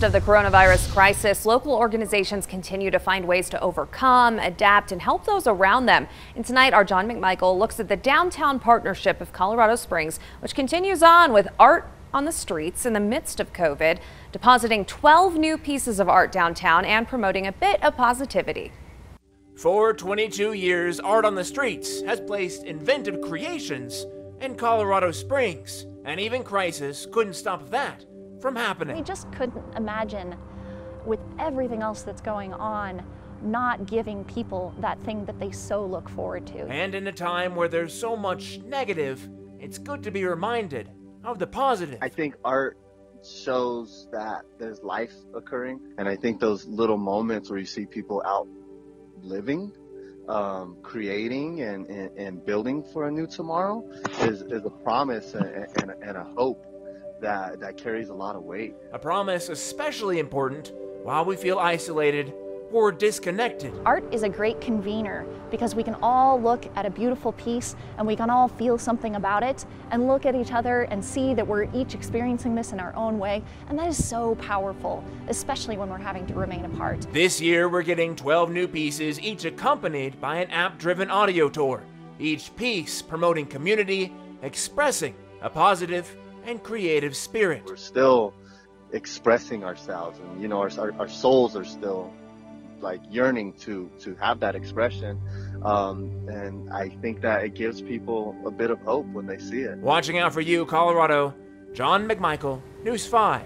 midst of the coronavirus crisis, local organizations continue to find ways to overcome, adapt, and help those around them. And tonight, our Jon McMichael looks at the Downtown Partnership of Colorado Springs, which continues on with art on the streets in the midst of COVID, depositing 12 new pieces of art downtown and promoting a bit of positivity. For 22 years, Art on the Streets has placed inventive creations in Colorado Springs, and even crisis couldn't stop that from happening. We just couldn't imagine with everything else that's going on not giving people that thing that they so look forward to. And in a time where there's so much negative, it's good to be reminded of the positive. I think art shows that there's life occurring. And I think those little moments where you see people out living, um, creating and, and, and, building for a new tomorrow is, is a promise and, and, and a hope that, that carries a lot of weight. A promise especially important while we feel isolated or disconnected. Art is a great convener because we can all look at a beautiful piece and we can all feel something about it and look at each other and see that we're each experiencing this in our own way. And that is so powerful, especially when we're having to remain apart. This year, we're getting 12 new pieces, each accompanied by an app driven audio tour. Each piece promoting community, expressing a positive and creative spirit. We're still expressing ourselves and you know our, our, our souls are still like yearning to to have that expression. Um, and i think that it gives people a bit of hope when they see it. Watching out for you colorado. Jon mcmichael news 5